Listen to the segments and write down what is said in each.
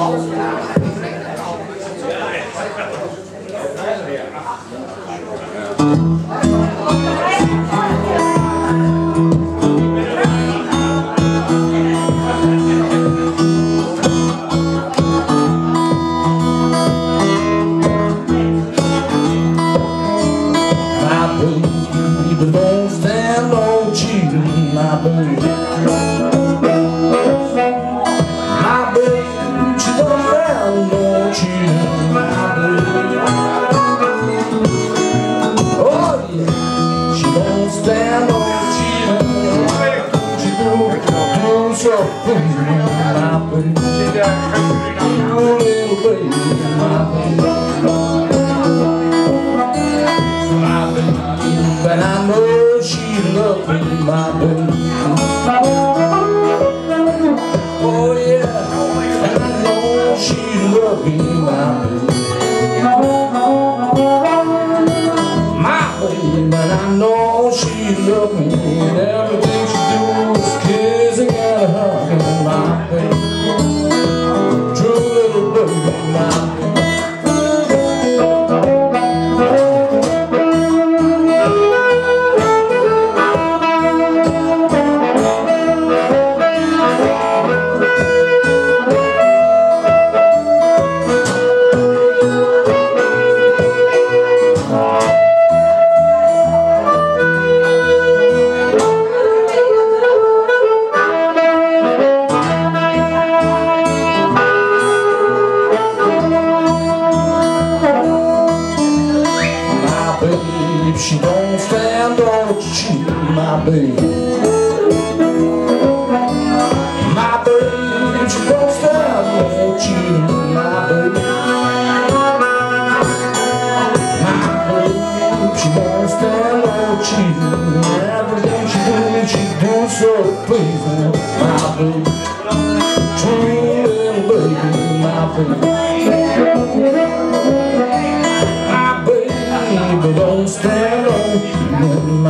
alles stand on your cheek baby my baby My baby, did you both stand for cheating? My baby My baby, did you both stand for cheating? Everything she do, she do so pleasing My baby, dreaming baby, my baby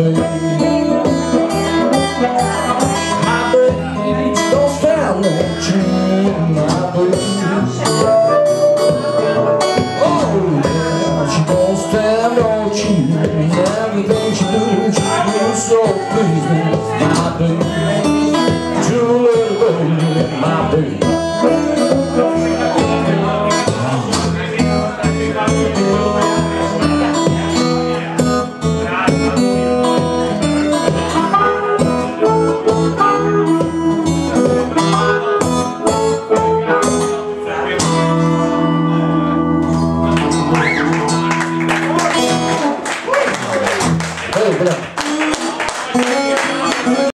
My baby don't stand no My baby Oh yeah, she don't stand no Everything she do, she do so please My baby, too little baby, my baby.